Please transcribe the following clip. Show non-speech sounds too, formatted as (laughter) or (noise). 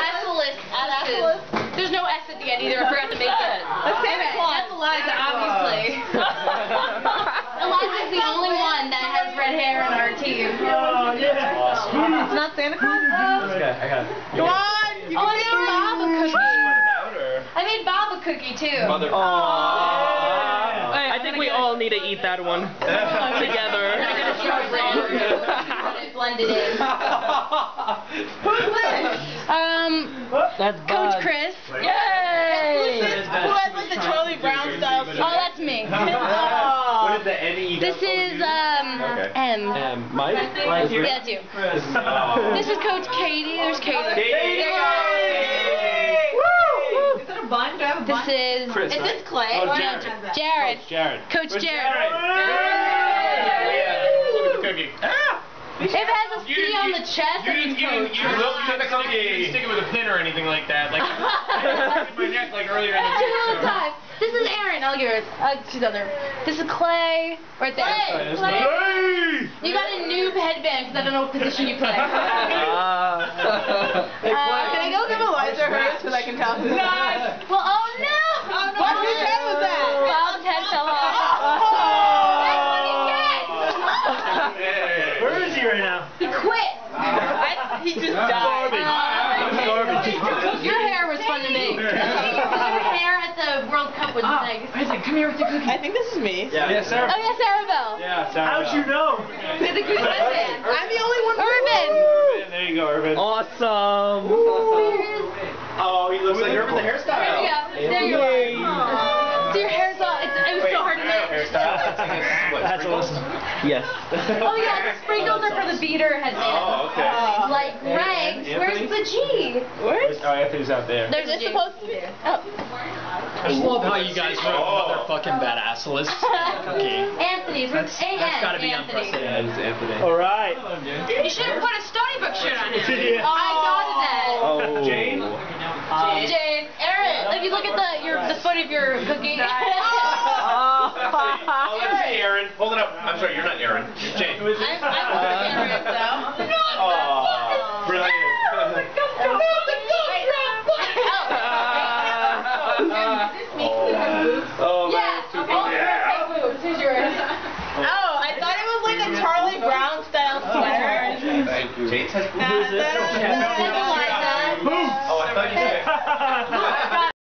Assless. Assless. There's no S at the end either. I forgot to make it. That's Santa Claus. That's Eliza, obviously. Eliza's the only one that has red hair in our team. Oh, yeah. It's not Santa Claus? Okay, I got it. Come on! You Oh, I can made Bob a cookie. I made Bob a cookie too. Mother. I think we all need to eat that one oh, together. Blended in. (laughs) Who's this? Um, That's Coach Bud. Chris. Who's this? Who has like the Charlie Brown style Oh, that's me. (laughs) What Oh. the N-E This is um Okay. M. Um, Mike? Yeah, that's you. (laughs) This is Coach Katie. There's Katie. Katie! Is that a bun? Do I have a bun? This is Chris, Is this Clay? Oh, Or Jared. not? Jared. Jared. Coach Where's Jared. Yeah. Look at the cookie. Ah! If it has a C on the chest, You it didn't, means you didn't, Coach. you didn't, Look you at the didn't, stick, you didn't stick it with a pin or anything like that. Like, (laughs) in my neck, like earlier in the Two at a time. This is Aaron. I'll give her. Uh, she's other. This is Clay. Right there. Clay. Clay. Hey! You got a noob headband because I don't know what position you play. (laughs) Uh, Hey, Uh, Can I go give Eliza hers so I can tell who's Well, oh no! Oh, no. Whose head was that? Bob's head fell off. That's what he gets! Where is he right now? He quit. I, he just died. Your hair was fun to make. Your hair at the World Cup was oh, nice. Isaac, come here with the cookie. I think this is me. Yeah, yeah, Sarah. Oh yeah, Sarah Bell. Yeah, Sarah. How'd you know? Did the good headband. I'm the only one. Urban. There you go, Irvin. awesome. Oh, he looks like Irvin the hairstyle. There you go. There you are. So your hair's all. It's, it was so hard to make. Hairstyle. That's awesome. Yes. (laughs) Oh yeah, the sprinkles are for the beater headband. Oh, okay. Uh, like Greg, where's the G? Where's? Oh, Anthony's out there. There's a G. supposed to be? Oh. I just love how you guys are Oh. motherfucking badassless. (laughs) Okay. Anthony's. That's, A that's gotta be Anthony. unprecedented. it's Anthony. All right. You should have put a Stony Brook shirt on him. (laughs) Yeah. I thought of that. Oh. Jane? Jane, Aaron, if you look at the your the foot of your cookie. Oh, let's see, oh, Aaron. Hold it up. I'm sorry, you're not Aaron. Jane. I'm, I'm Aaron, though. Oh, brilliant. Oh, oh, (laughs) oh. oh Yeah. man. Oh, Yeah. boots. Here's yours. Oh, I thought it was like a Charlie Brown style sweater. Thank you. Jane says That's Eliza. Oh, I thought you said. (laughs)